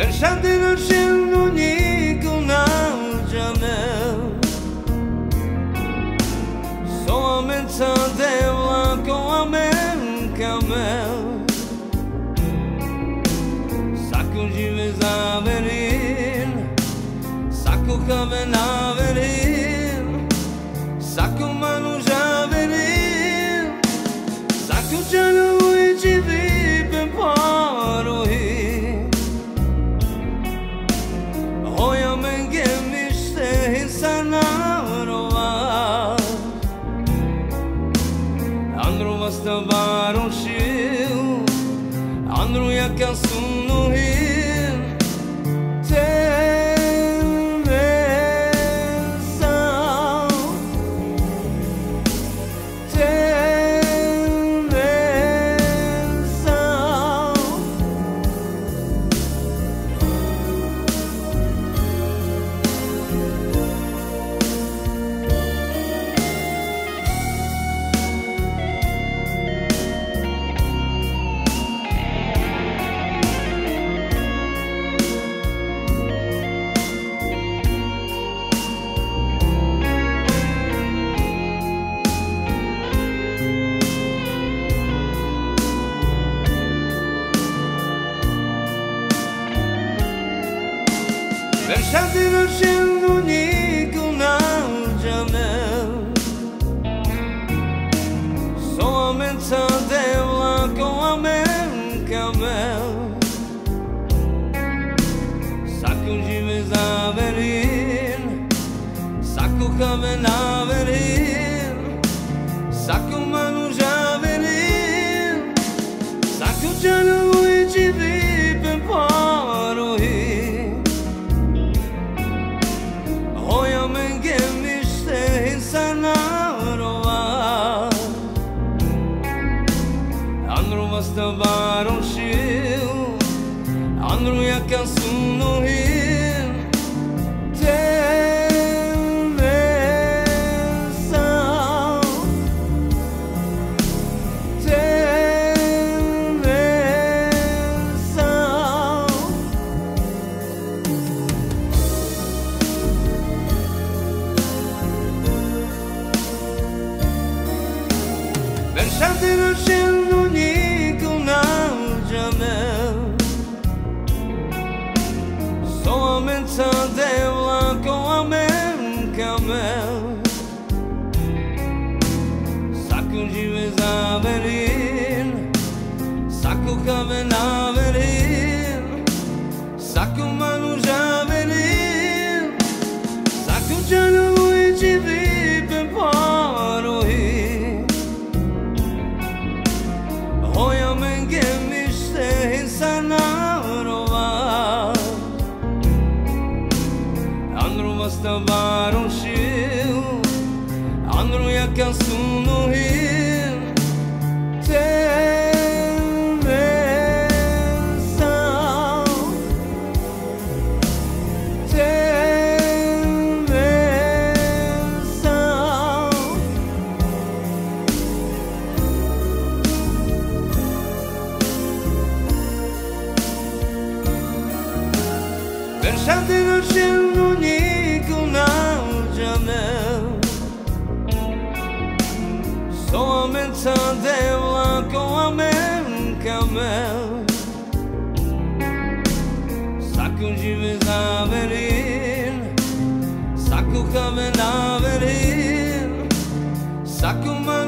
Versate noche l'unico un altro me Solamente della coamen camel Sacco di vesaverin Sacco cavenave Andro jaka sunu hil Așteaptă-l unicul bunicul naugea meu. S-o amenință de la coamenca meu. Sacu jimes a verin Sacu camen a verin Sacu manuja verin Sacu cealaltă Andru mastabaron shiu Andru yakan sunuhim Temesal Temesal Ben şartını şimdi camel Andro vasta baron shil Andro jaka sunu hil Temesa Temesa Lasciati nascendo Será que uma